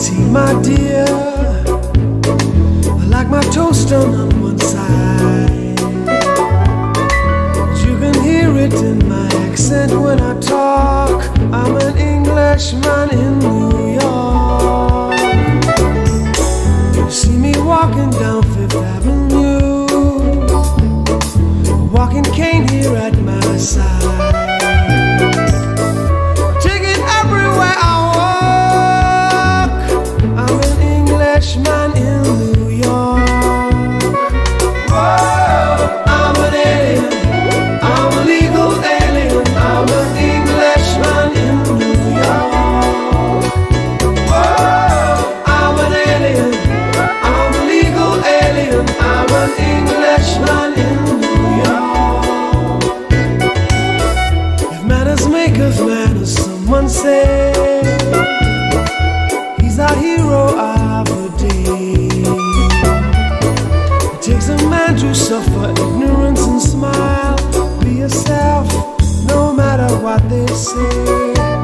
tea, my dear. I like my toast done on one side. You can hear it in my accent when I talk. I'm an Englishman in New York. You see me walking down Fifth Avenue, he's our hero of the day. It takes a man to suffer ignorance and smile. Be yourself, no matter what they say.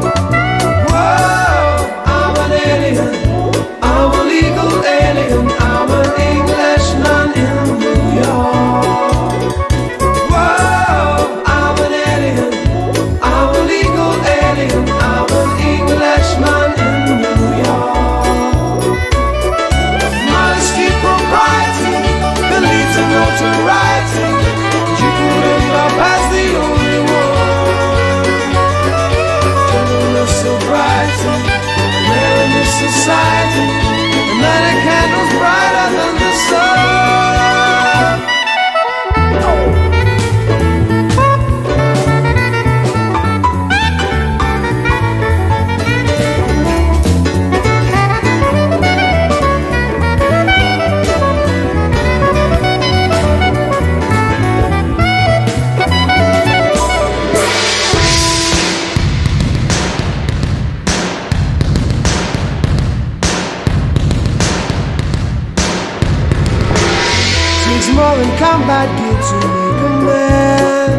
More than combat gear to make a man.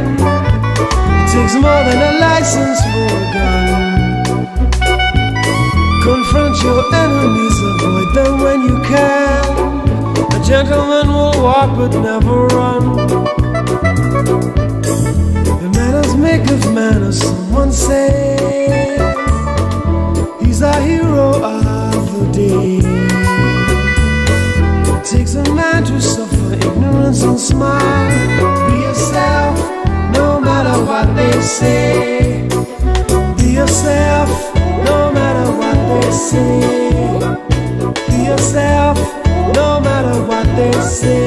It takes more than a license for a gun. Confront your enemies, avoid them when you can. A gentleman will walk but never run. The manners make of manners, someone say. He's our hero of the day. Ignorance and smile. Be yourself, no matter what they say. Be yourself, no matter what they say. Be yourself, no matter what they say.